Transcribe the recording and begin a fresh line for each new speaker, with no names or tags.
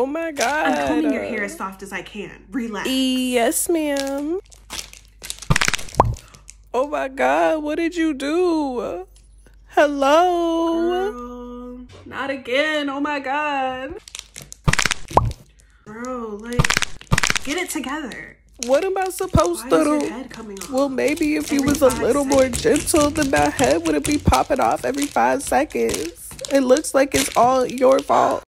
Oh my god.
I'm combing your hair as soft as I can. Relax.
Yes, ma'am. Oh my god, what did you do? Hello?
Girl, not again. Oh my god. Bro, like, get it together.
What am I supposed
Why
to
is your
do?
head coming off?
Well, maybe if you was a
little
little more gentle, then my head wouldn't be popping off every five seconds. It looks like it's all your fault.